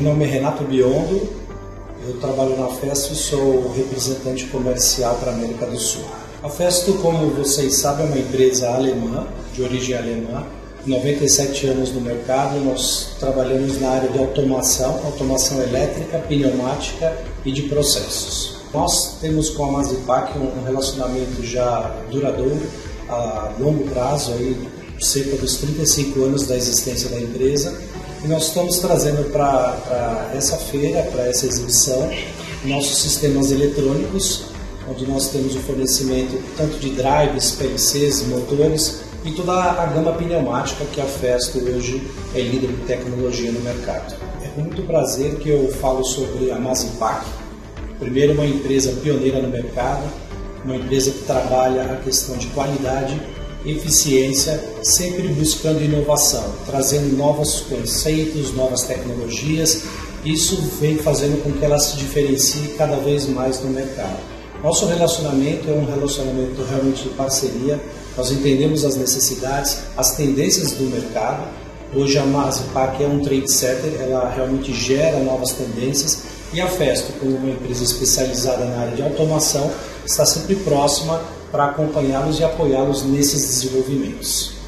Meu nome é Renato Biondo, eu trabalho na Festo e sou representante comercial para a América do Sul. A Festo, como vocês sabem, é uma empresa alemã, de origem alemã, 97 anos no mercado, nós trabalhamos na área de automação, automação elétrica, pneumática e de processos. Nós temos com a Mazipac um relacionamento já duradouro, a longo prazo, aí, cerca dos 35 anos da existência da empresa, e nós estamos trazendo para essa feira, para essa exibição, nossos sistemas eletrônicos, onde nós temos o fornecimento tanto de drives, PLCs, motores e toda a gama pneumática que a Festo hoje é líder em tecnologia no mercado. É com muito prazer que eu falo sobre a Mazipac, primeiro uma empresa pioneira no mercado, uma empresa que trabalha a questão de qualidade eficiência, sempre buscando inovação, trazendo novos conceitos, novas tecnologias. Isso vem fazendo com que ela se diferencie cada vez mais no mercado. Nosso relacionamento é um relacionamento realmente de parceria. Nós entendemos as necessidades, as tendências do mercado. Hoje a Mazipac é um trendsetter, ela realmente gera novas tendências e a Festo, como uma empresa especializada na área de automação, está sempre próxima para acompanhá-los e apoiá-los nesses desenvolvimentos.